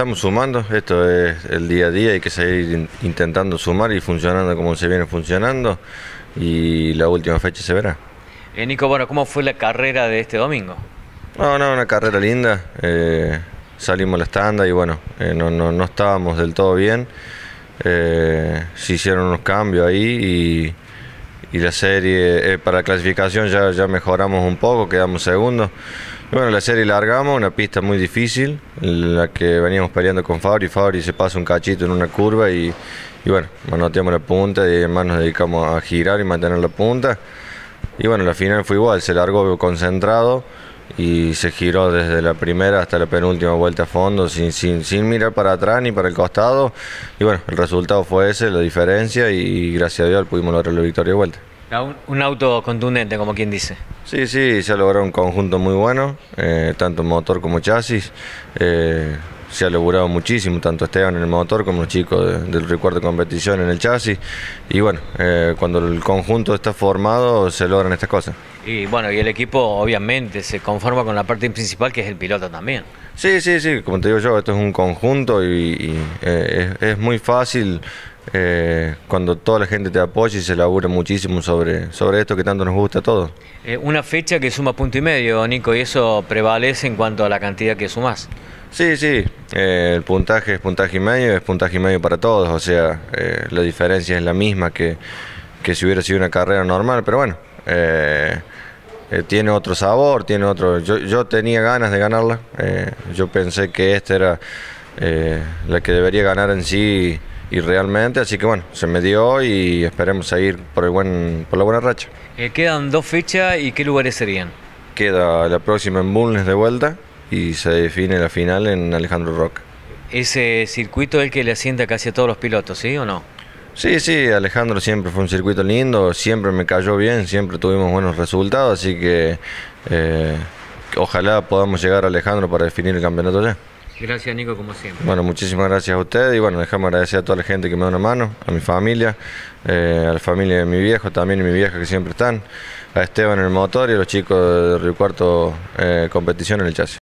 estamos sumando, esto es el día a día, hay que seguir intentando sumar y funcionando como se viene funcionando y la última fecha se verá. Eh, Nico, bueno, ¿cómo fue la carrera de este domingo? No, no, una carrera linda, eh, salimos a la estanda y bueno, eh, no, no, estábamos del todo bien, se hicieron unos cambios ahí y, la serie, para la clasificación ya, ya mejoramos un poco, quedamos segundos. Bueno, la serie largamos, una pista muy difícil, en la que veníamos peleando con Fabri, Fabri se pasa un cachito en una curva y, bueno, manoteamos la punta y además nos dedicamos a girar y mantener la punta. Y bueno, la final fue igual, se largó concentrado y se giró desde la primera hasta la penúltima vuelta a fondo sin, sin, sin mirar para atrás ni para el costado. Y bueno, el resultado fue ese, la diferencia y gracias a Dios pudimos lograr la victoria de vuelta. Un, auto contundente, como quien dice. Sí, sí, se ha logrado un conjunto muy bueno, eh, tanto motor como chasis. Eh, se ha logrado muchísimo, tanto Esteban en el motor como los chicos del recuerdo de competición en el chasis. Y bueno, eh, cuando el conjunto está formado, se logran estas cosas. Y bueno, y el equipo obviamente se conforma con la parte principal que es el piloto también. Sí, sí, sí, como te digo yo, esto es un conjunto y, es, muy fácil eh, cuando toda la gente te apoya y se labura muchísimo sobre, sobre esto que tanto nos gusta a todos. Eh, una fecha que suma punto y medio, Nico, y eso prevalece en cuanto a la cantidad que sumas. Sí, sí, eh, el puntaje es puntaje y medio, es puntaje y medio para todos, o sea, la diferencia es la misma que, que, si hubiera sido una carrera normal, pero bueno, tiene otro sabor, tiene otro... Yo, yo tenía ganas de ganarla, yo pensé que esta era la que debería ganar en sí y realmente, así que bueno, se me dio y esperemos seguir por, el buen, por la buena racha. Eh, quedan dos fechas y qué lugares serían. Queda la próxima en Bulnes de vuelta y se define la final en Alejandro Roca. Ese circuito es el que le asienta casi a todos los pilotos, ¿sí o no? Sí, sí, Alejandro siempre fue un circuito lindo, siempre me cayó bien, siempre tuvimos buenos resultados, así que eh, ojalá podamos llegar a Alejandro para definir el campeonato ya. Gracias, Nico, como siempre. Bueno, muchísimas gracias a ustedes y bueno, déjame agradecer a toda la gente que me da una mano, a mi familia, eh, a la familia de mi viejo también y mi vieja que siempre están, a Esteban en el motor y a los chicos de Río Cuarto eh, Competición en el chasis.